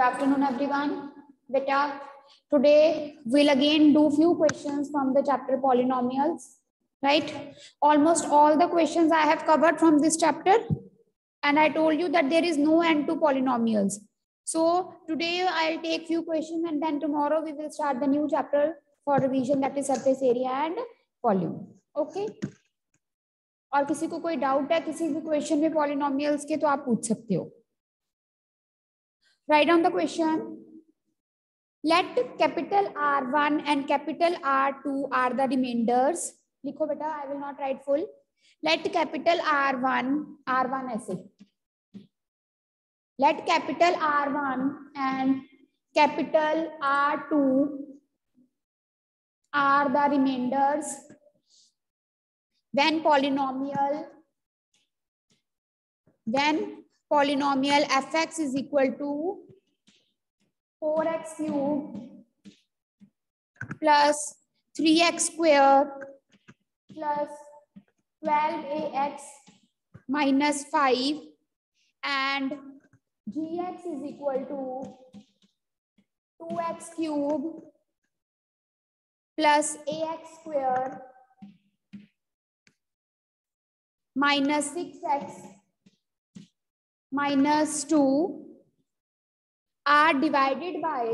afternoon, everyone. Beta, today we'll again do few questions from the chapter polynomials, right? Almost all the questions I have covered from this chapter. And I told you that there is no end to polynomials. So today I'll take few questions and then tomorrow we will start the new chapter for revision that is surface area and volume. Okay? और किसी को कोई doubt है किसी भी question में polynomials के तो आप पूछ सकते हो Write down the question. Let capital R1 and capital R2 are the remainders. Likho beta, I will not write full. Let capital R1, R1 ऐसे. Let capital R1 and capital R2 are the remainders when polynomial when polynomial fx is equal to 4x cube plus 3x square plus 12ax minus 5 and gx is equal to 2x cube plus ax square minus 6x minus 2 are divided by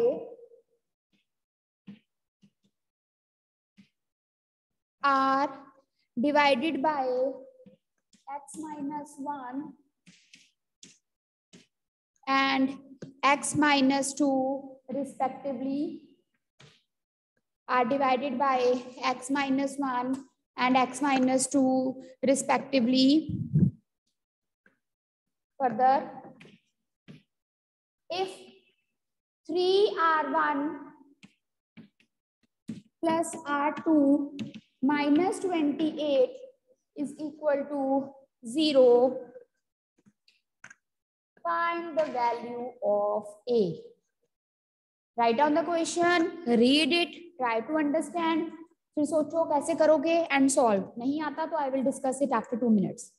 are divided by x minus 1 and x minus 2 respectively are divided by x minus 1 and x minus 2 respectively Further, if 3R1 plus R2 minus 28 is equal to 0, find the value of A. Write down the question, read it, try to understand. फिर सोचो कैसे करोगे and solve नहीं आता तो I will discuss it after two minutes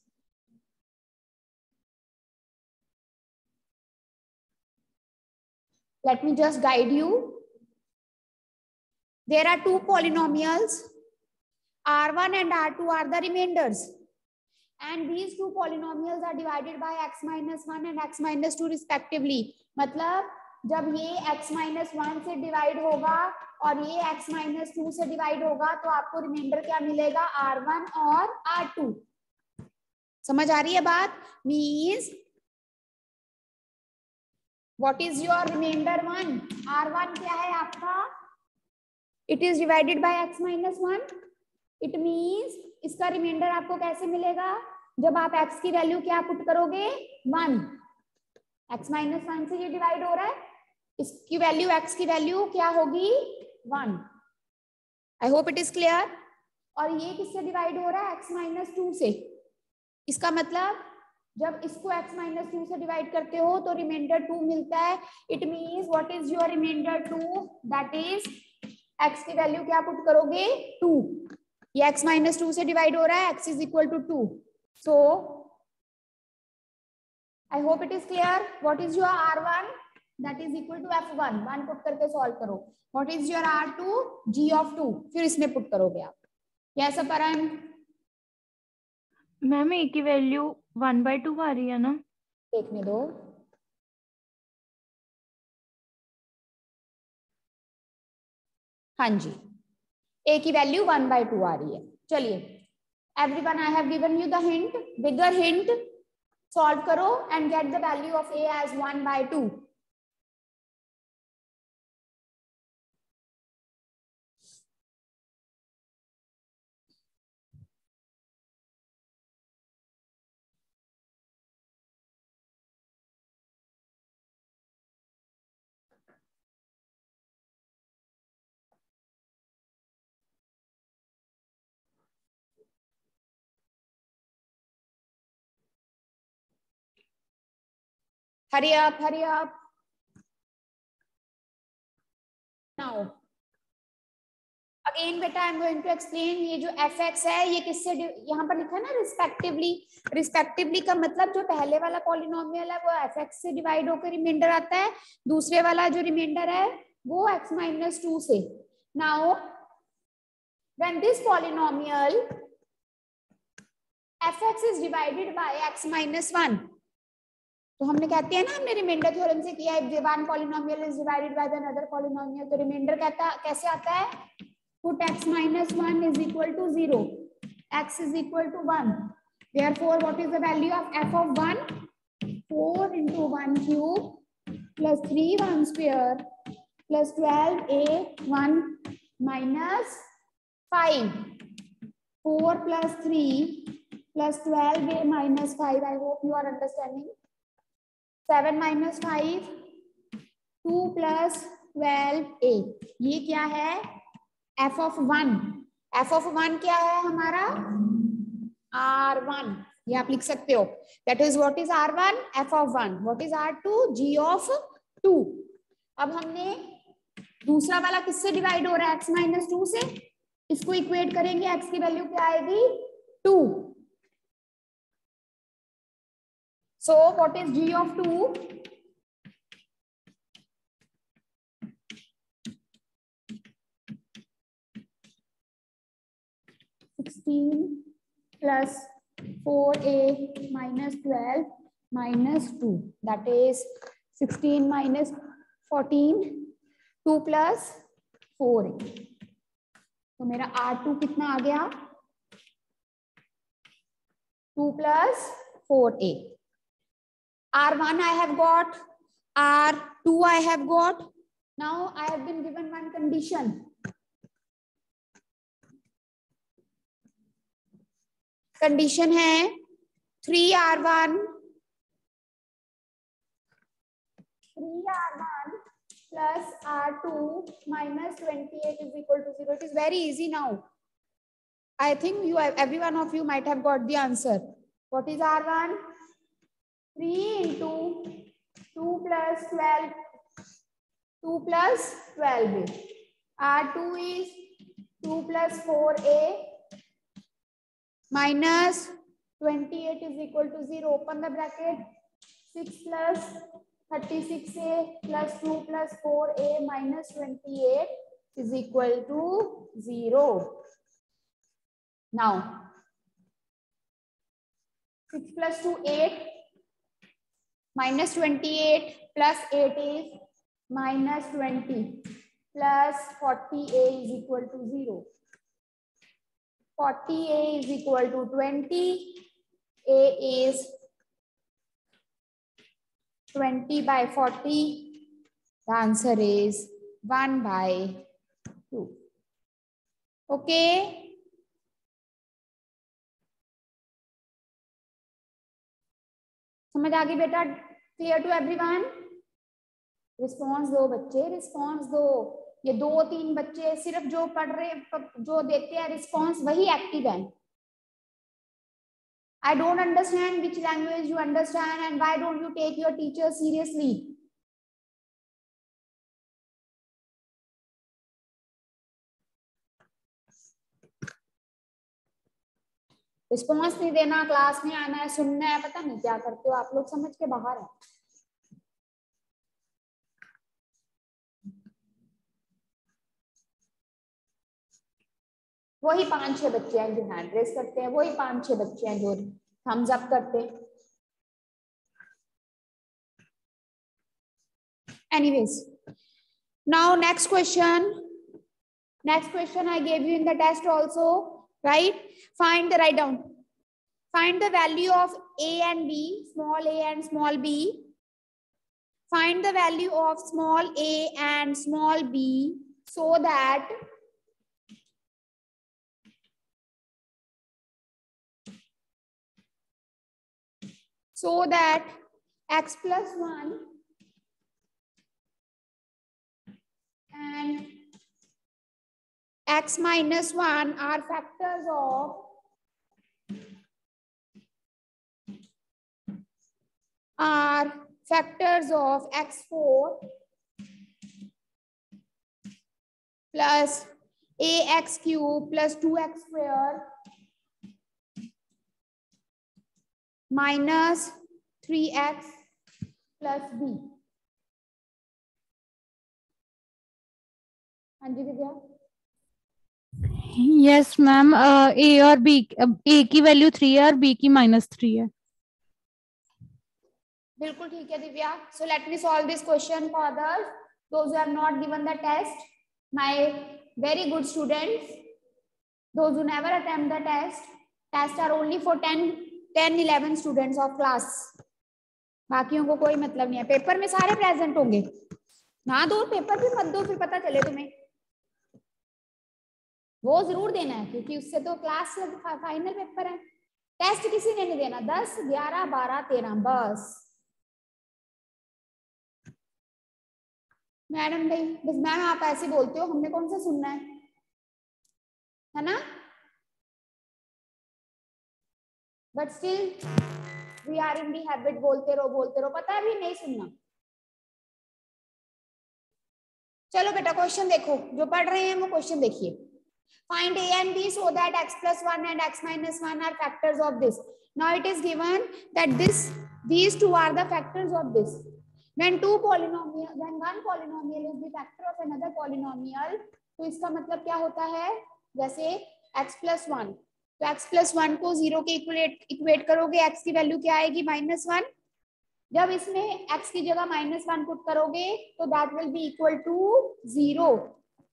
Let me just guide you. There are two polynomials. R1 and R2 are the remainders. And these two polynomials are divided by x minus 1 and x minus 2 respectively. मतलब जब ये x minus 1 से divide होगा और ये x minus 2 से divide होगा तो आपको रिमाइंडर क्या मिलेगा R1 और R2. समझ आ रही है बात means what is your remainder one? R1 क्या है आपका? It is divided by x minus one. It means इसका रिमाइंडर आपको कैसे मिलेगा? जब आप x की वैल्यू क्या पुट करोगे? वन x माइनस वन से ये डिवाइड हो रहा है। इसकी वैल्यू x की वैल्यू क्या होगी? One I hope it is clear और ये किससे डिवाइड हो रहा है? X माइनस टू से। इसका मतलब जब इसको x माइनस टू से डिवाइड करते हो तो रिमाइंडर टू मिलता है। It means what is your remainder two that is x की वैल्यू क्या पुट करोगे? टू ये x माइनस टू से डिवाइड हो रहा है, x is equal to two so I hope it is clear what is your R one that is equal to F one one put करके solve करो। What is your R two G of two फिर इसमें put करोगे आप। Yes Aparna ma'am ए की value one by two आ रही है ना? देखने दो। हाँ जी। ए की वैल्यू वन बाय टू आ रही है। चलिए। Everyone I have given you the hint bigger hint solve करो and get the value of A as one by two Hurry up, hurry up. Now, again बेटा I am going to explain ये जो F x है ये किससे यहाँ पर लिखा है ना रिस्पेक्टिवली रिस्पेक्टिवली का मतलब जो पहले वाला पॉलिनोमियल है वो एफ़ एक्स से डिवाइड होकर रिमाइंडर आता है. दूसरे वाला जो रिमाइंडर है वो एक्स माइनस टू से. Now when this polynomial fx is divided by x minus 1 तो हमने कहते हैं ना हमने रिमाइंडर थ्योरम से किया है one polynomial is divided by the another polynomial तो रिमाइंडर कहता कैसे आता है put x minus 1 is equal to 0 x is equal to 1 therefore what is the value of f of 1 4 into 1 cube plus 3 1 square plus 12 a 1 minus 5 4 plus 3 plus 12 a minus 5 i hope you are understanding 7 minus 5 2 plus 12 a ये क्या है? F of one F of one क्या है हमारा? Are one ये आप लिख सकते हो। That is what is R one F of one what is R two G of two अब हमने दूसरा वाला किससे डिवाइड हो रहा है? एक्स माइनस टू से? इसको इक्वेट करेंगे। एक्स की वैल्यू क्या आएगी? Two so what is G of two 16 plus 4a minus 12 minus 2 that is 16 minus 14 2 plus 4a तो मेरा R2 कितना आ गया 2 plus 4a R1 I have got R2 I have got now I have been given one condition condition है three r one three r one plus r two minus twenty eight is equal to zero it is very easy now I think you have, every one of you might have got the answer. What is R1? 3 into 2 plus 12, 2 plus 12. R2 is 2 plus 4A minus 28 is equal to 0. Open the bracket. 6 plus 36a plus 2 plus 4a minus 28 is equal to 0. Now, 6 plus 2, 8 minus 28 plus 8 is minus 20 plus 40a is equal to 0. 40a is equal to 20. A is 20 by 40. The answer is 1 by 2. Okay. समझ आ गई बेटा clear to everyone response दो बच्चे response दो। ये दो तीन बच्चे सिर्फ़ जो पढ़ रहे, जो देते हैं रिस्पॉन्स वही एक्टिव है। I don't understand which language you understand and why don't you take your teacher seriously response नहीं देना क्लास में आना है सुनना है, पता नहीं क्या करते हो, आप लोग समझ के बाहर है। वही पाँच छह बच्चे हैं जो हैंड रेस करते हैं, वही पाँच छह बच्चे हैं जो थम्स अप करते हैं। Anyways, now next question next question i gave you in the test also right? Find the write down. Find the value of a and b small a and small b. Find the value of small a and small b so that so that x plus 1 and x minus 1 are factors of are factors of x4 plus a x cube plus two x square minus three x plus b हाँ जी विद्या yes ma'am ए और B ए की value three है और B की minus three है. बिल्कुल ठीक है, Divya. So let me solve this question for are not given the test my very good students never attempt the test test are only for 10 10 11 students of class बाकियों को कोई मतलब नहीं है। पेपर में सारे प्रेजेंट होंगे। ना दो पेपर भी मत दो, फिर पता चले तुम्हें। वो ज़रूर देना है, क्योंकि उससे तो क्लास फाइनल पेपर है। टेस्ट किसी ने नहीं देना। दस, ग्यारह, बारह, तेरह, बस। मैडम भाई, बस मैम, आप ऐसे बोलते हो, हमने कौन सा सुनना है? है ना? But still we are in the habit बोलते रहो बोलते रहो। पता भी नहीं सुनना। चलो बेटा क्वेश्चन देखो। जो पढ़ रहे हैं, वो क्वेश्चन देखिए। Find a and b so that x plus 1 and x minus 1 are factors of this. Now it is given that this these two are the factors of this. When two polynomial when one polynomial is the factor of another polynomial, तो इसका मतलब क्या होता है जैसे x plus one तो x plus one को zero के इक्वेट इक्वेट करोगे x की वैल्यू क्या आएगी माइनस वन जब इसमें x की जगह माइनस वन पुट करोगे तो that will be equal to zero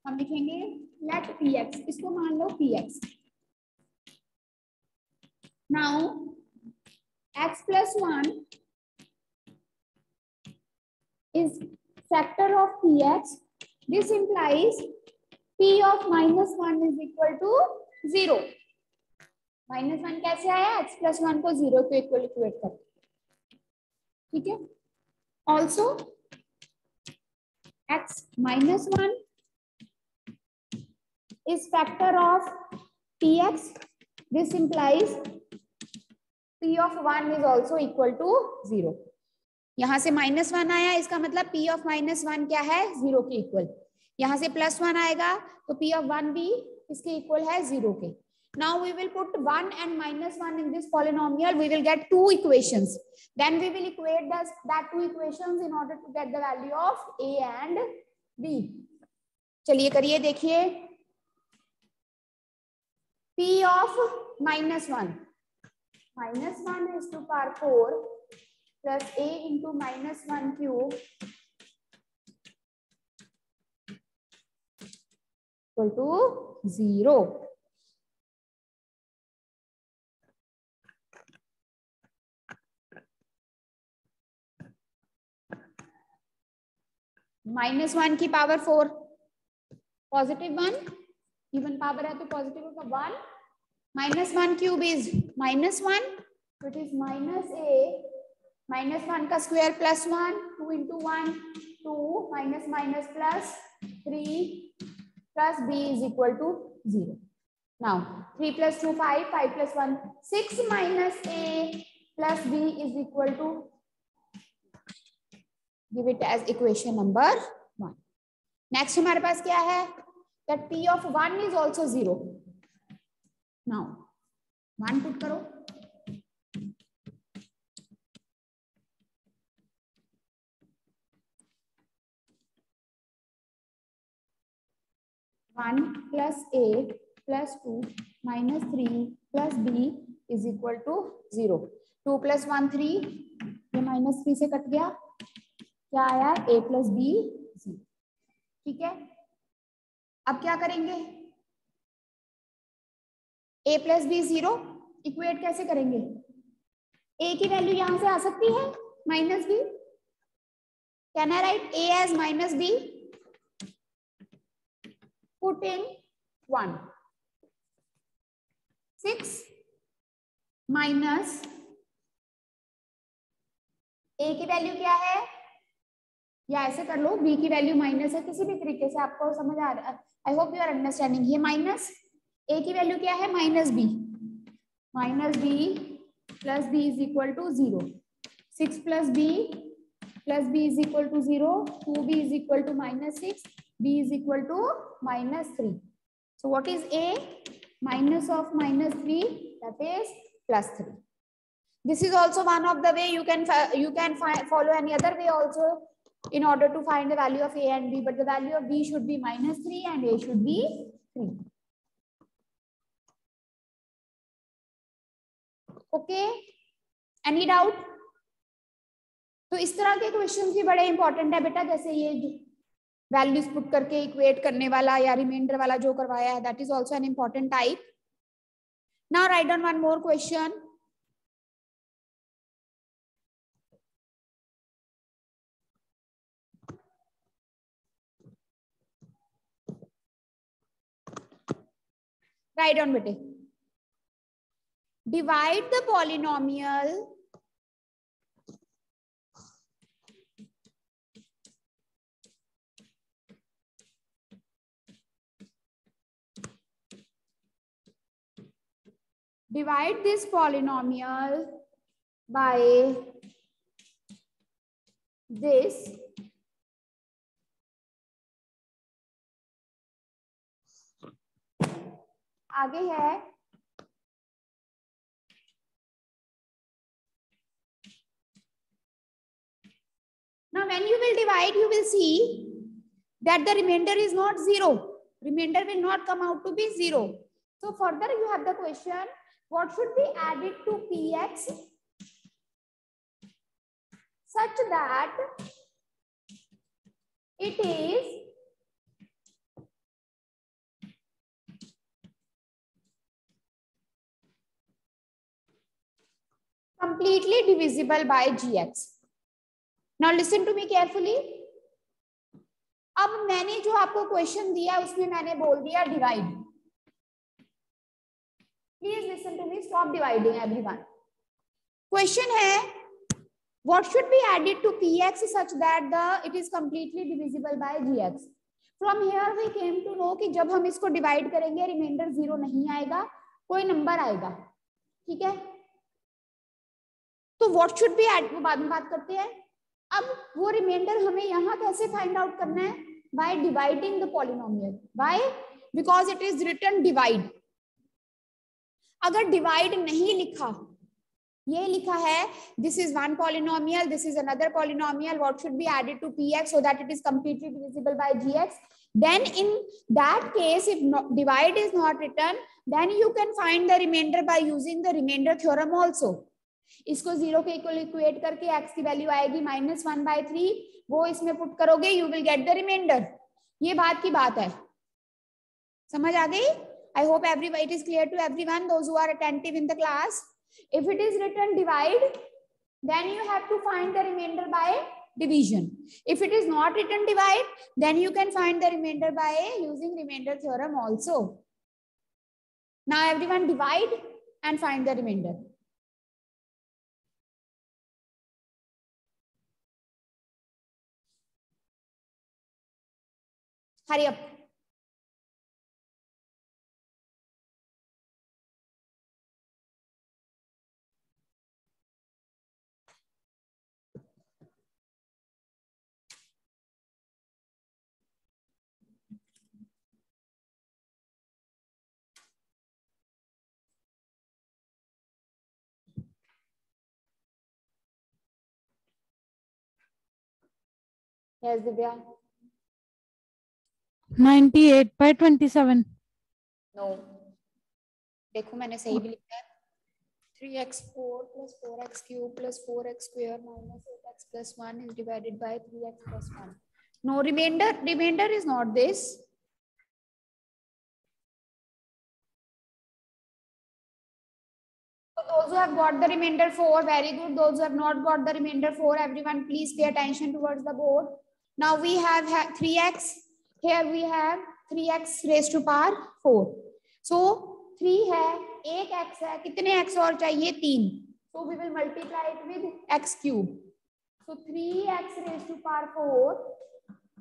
हम लिखेंगे लेट पी एक्स इसको मान लो P X now X plus one is factor of px. This implies p of minus 1 is equal to 0 minus one कैसे आया? x plus one को zero को equal equate कर ठीक है? Also x minus one is factor of px this implies p of 1 is also equal to 0 यहाँ से minus one आया इसका मतलब p ऑफ़ माइनस वन क्या है ज़ीरो के इक्वल यहाँ से प्लस वन आएगा तो p ऑफ़ वन भी इसके इक्वल है ज़ीरो के now we will put 1 and minus 1 in this polynomial we will get two equations then we will equate this, that two equations in order to get the value of a and b चलिए करिए देखिए P of minus 1. Minus 1 is to power 4 plus A into minus 1 cube equal to 0. Minus one की power four positive one even power है तो positive होगा one, minus one cube is minus one it is minus A, minus one का square plus one, two into one, two, minus minus plus three, plus B is equal to zero. Now, three plus two five five plus one, six minus A, plus B is equal to give it as equation number one next हमारे पास क्या है? That p of 1 is also 0. Now, 1 put karo. One plus a plus two minus three plus b is equal to zero. Two plus one three ये minus three से cut गया क्या आया a plus B ठीक है अब क्या करेंगे? A plus B zero equate कैसे करेंगे? ए की वैल्यू यहाँ से आ सकती है minus B can I write A as minus B in one six minus A की वैल्यू क्या है? या ऐसे कर लो बी की वैल्यू माइनस है, किसी भी तरीके से आपको समझ आ रहा है। I hope you are understanding ये माइनस ए की वैल्यू क्या है? Minus B minus B plus B is equal to zero six plus B plus B is equal to zero two B is equal to minus six B is equal to minus three So what is A? Minus of minus 3, that is plus 3. This is also one of the way you can, you can follow any other way also. In order to find the value of A and B, but the value of B should be minus 3 and A should be 3. Okay, any doubt? तो इस तरह के question भी बड़े important है बेटा जैसे ये वैल्यूज़ पुट करके इक्वेट करने वाला या रिमाइंडर वाला जो करवाया है that is also an important type now write on one more question write on bete divide the polynomial divide this polynomial by this आगे है now when you will divide you will see that the remainder is not zero remainder will not come out to be zero so further you have the question what should be added to px such that it is completely divisible by gx now listen to me carefully. अब मैंने जो आपको question दिया, उसमें मैंने बोल दिया divide please listen to me stop dividing everyone question है what should be added to P X such that the it is completely divisible by G X from here we came to know कि जब हम इसको divide करेंगे reminder zero नहीं आएगा, कोई number आएगा। ठीक है? तो व्हाट शुड बी एड वो बाद में बात करते हैं। अब वो रिमाइंडर हमें यहाँ कैसे फाइंड आउट करना है? By dividing the polynomial by because it is written divide अगर डिवाइड नहीं लिखा ये लिखा है this is one polynomial this is another polynomial what should be added to P X so that it is completely divisible by G X in that case if no, divide is not written then you can find the remainder by using the remainder theorem also. इसको zero के equal equate करके x की value आएगी minus one by three वो इसमें put करोगे you will get the remainder ये बात की बात है। समझ आ गई? I hope every it is clear to everyone are in the class if it is written divide then you have to find the remainder by division. If it is not written divide, then you can find the remainder by using remainder theorem also. Now everyone divide and find the remainder. 1 Hurry up. Yes, Divya. 98 by 27 no देखो मैंने सही भी लिखा है three x four plus four x cube plus four x square minus eight x plus one is divided by three x plus one no remainder remainder is not this so those who have got the remainder 4 very good those who have not got the remainder 4 everyone please pay attention towards the board now we have 3x here we have 3x raised to power 4 so 3 है एक x है कितने x और चाहिए तीन so we will multiply it with x cube so 3x raised to power 4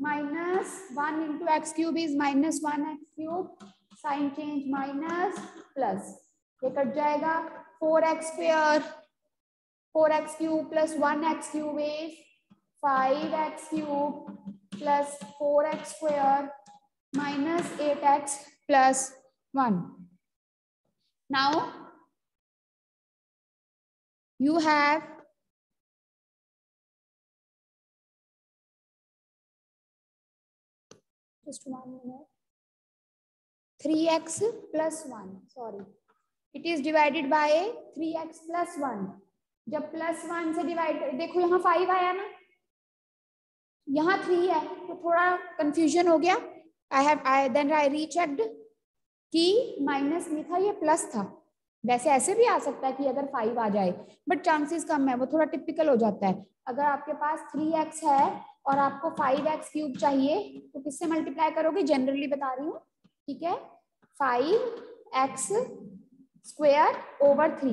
minus 1 into x cube is minus 1 x cube sign change minus plus ये cut जाएगा 4x square 4x cube plus 1x cube is 5x cube plus 4x square minus 8x plus 1. Now, you have just one minute 3x plus 1 sorry it is divided by 3x plus 1 जब plus one से divide देखो यहाँ five आया ना यहाँ three है तो थोड़ा कंफ्यूजन हो गया। I have I then I रीचेक्ड कि माइनस नहीं था ये प्लस था। वैसे ऐसे भी आ सकता है कि अगर फाइव आ जाए बट चांसेस कम है, वो थोड़ा टिपिकल हो जाता है। अगर आपके पास थ्री एक्स है और आपको फाइव एक्स क्यूब चाहिए तो किससे मल्टीप्लाई करोगे? जनरली बता रही हूँ, ठीक है? Five X square over three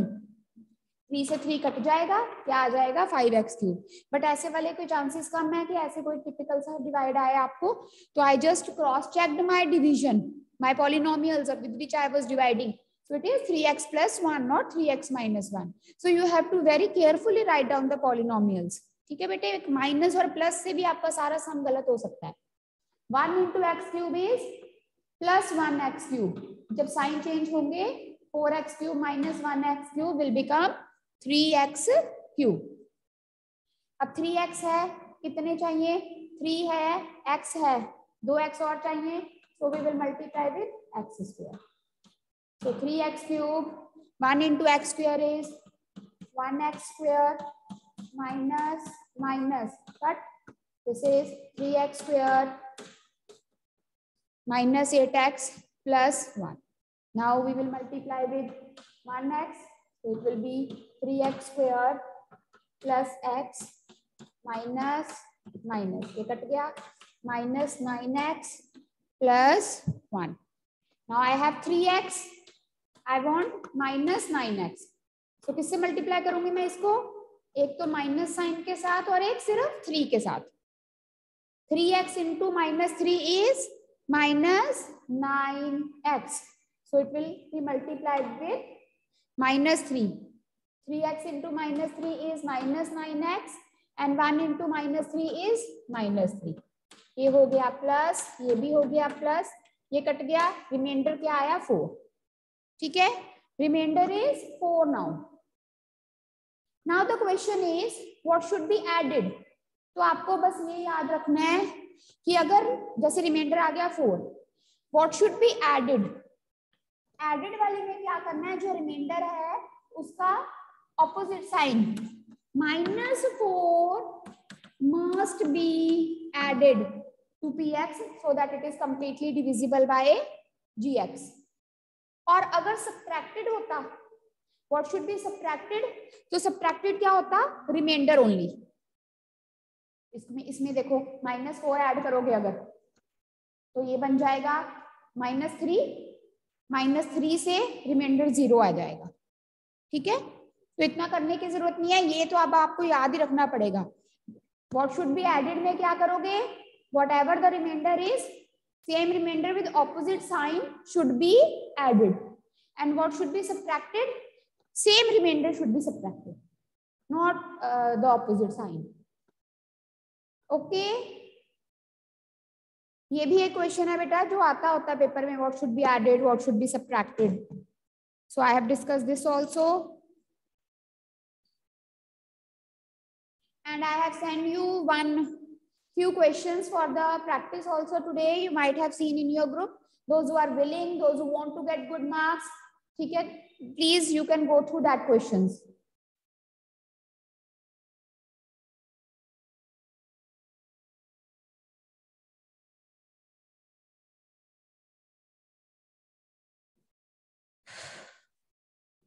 three से थ्री कट जाएगा क्या आ जाएगा? फाइव एक्स क्यूब बट ऐसे वाले कोई चांसेस कम है कि ऐसे कोई टिपिकल सा डिवाइड आए आपको? तो I just cross checked my division my polynomials with which I was dividing So it is 3x plus 1, not 3x minus 1. So you have to very carefully write down the polynomials. ठीक है बेटे? Minus और plus से भी आपका सारा सम गलत हो सकता है. One into X cube is plus one X cube जब साइन चेंज होंगे four X cube minus one X cube will three X cube अब थ्री एक्स है, कितने चाहिए? थ्री है एक्स है। दो एक्स और चाहिए so we will multiply with X square तो three X cube one into X square is one X square minus minus but this is three X square minus eight X plus one now we will multiply with one X it will be 3x square plus X minus minus ये cut गया minus nine X plus 9x plus 1. Now I have 3x. I want minus 9x. So किससे multiply करूँगी मैं इसको एक तो minus sign के साथ और एक सिर्फ़ थ्री के साथ three X into minus three is minus nine X so it will be multiplied with minus three three X into minus three is minus nine X and one into minus three is minus three ये हो गया plus ये भी हो गया plus ये cut गया reminder क्या आया? फोर ठीक है? Remainder is four now now the question is what should be added तो आपको बस ये याद रखना है कि अगर जैसे रिमाइंडर आ गया four what should be added added वाले में क्या करना है? जो रिमाइंडर है, उसका opposite sign minus four must be added to P X so that it is completely divisible by और अगर सब्ट्रैक्टेड होता व्हाट शुड बी सब्ट्रैक्टेड तो सब्ट्रैक्टेड क्या होता? रिमाइंडर ओनली इसमें इसमें देखो माइनस फोर ऐड करोगे अगर तो ये बन जाएगा माइनस थ्री माइनस थ्री से रिमाइंडर ज़ीरो आ जाएगा। ठीक है? तो इतना करने की ज़रूरत नहीं है ये तो अब आपको याद ही रखना पड़ेगा। वॉट शुड बी एडेड में क्या करोगे? Whatever the remainder is same remainder with opposite sign should be added and what should be subtracted same remainder should be subtracted uh, the opposite sign. Okay? ये भी एक question है बेटा जो आता होता है पेपर में what should be added what should be subtracted so I have discuss this also and I have sent you one few questions for the practice also today. You might have seen in your group. Those who are willing, those who want to get good marks, please you can go through that questions.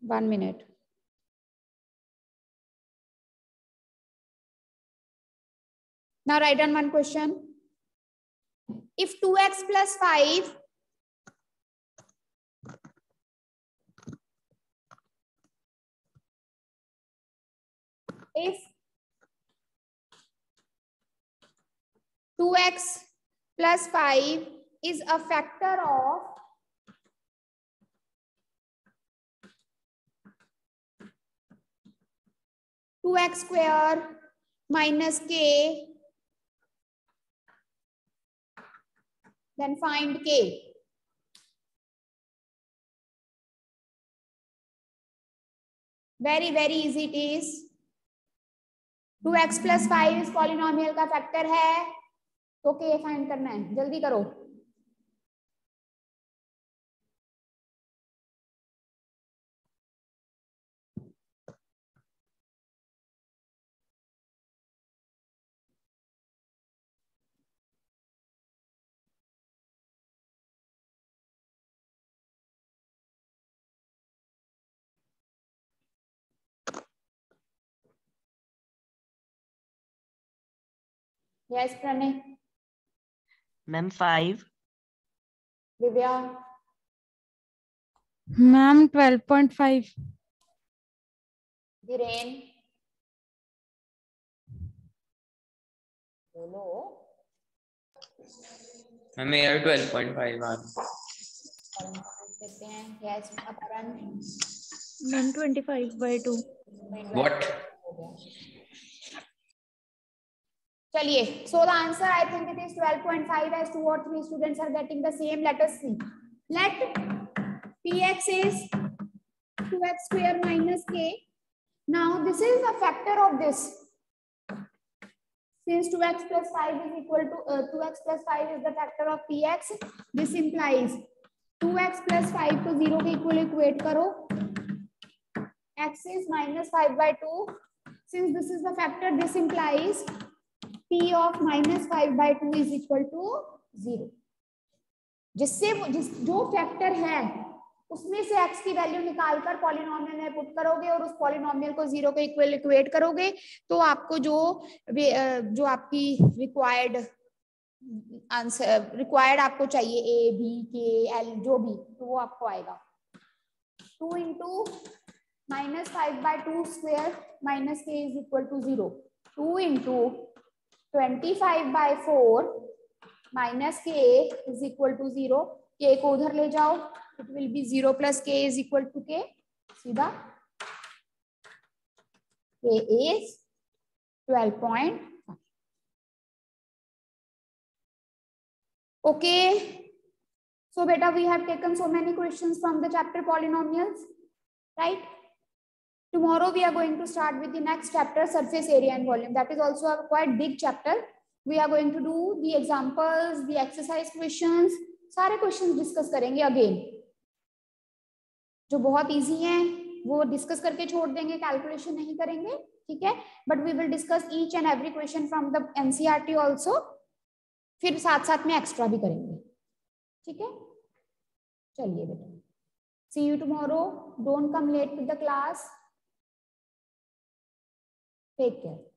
One minute. Now write down one question. If 2x plus 5 if 2x plus 5 is a factor of two x square minus k then find k. Very, very easy it is. 2x x plus five इस polynomial का factor है तो k find करना है जल्दी करो yes Pranay ma'am five Divya ma'am twelve point five Dhiren बोलो ma'am मेरा ट्वेल्व पॉइंट फाइव आ देते हैं yes Aparna ma'am twenty five by two what चलिए so the answer i think it is 12.5 as two or three students are getting the same let us see let px is 2x square minus k now this is a factor of this since 2x plus 5 is equal to uh, 2x plus 5 is the factor of px this implies 2x plus 5 को 0 के equal equate करो x is minus 5 by 2 since this is the factor this implies of minus five by two is equal to zero जिससे जिस जो factor है, उसमें से x की वैल्यू निकालकर पॉलिनोमियल में पुट करोगे और उस पॉलिनोमियल को ज़ीरो के इक्वल इक्वेट करोगे तो आपको जो जो आपकी रिक्वायर्ड आंसर रिक्वायर्ड आपको चाहिए ए बी के एल जो भी तो वो आपको आएगा। Two into minus five by two square minus k is equal to zero two into 25 by 4 minus k is equal to zero k को उधर ले जाओ. It will be zero plus k is equal to k सीधा. K is 12.5 okay so बेटा we have taken so many questions from the chapter polynomials right Tomorrow we are going to start with the next chapter, surface area and volume. That is also a quite big chapter. We are going to do the examples, the exercise questions. सारे questions discuss करेंगे again. जो बहुत easy हैं वो discuss करके छोड़ देंगे calculation नहीं करेंगे ठीक है But we will discuss each and every question from the NCRT also. फिर साथ साथ में extra भी करेंगे ठीक है चलिए बेटा See you tomorrow. Don't come late to the class. Take.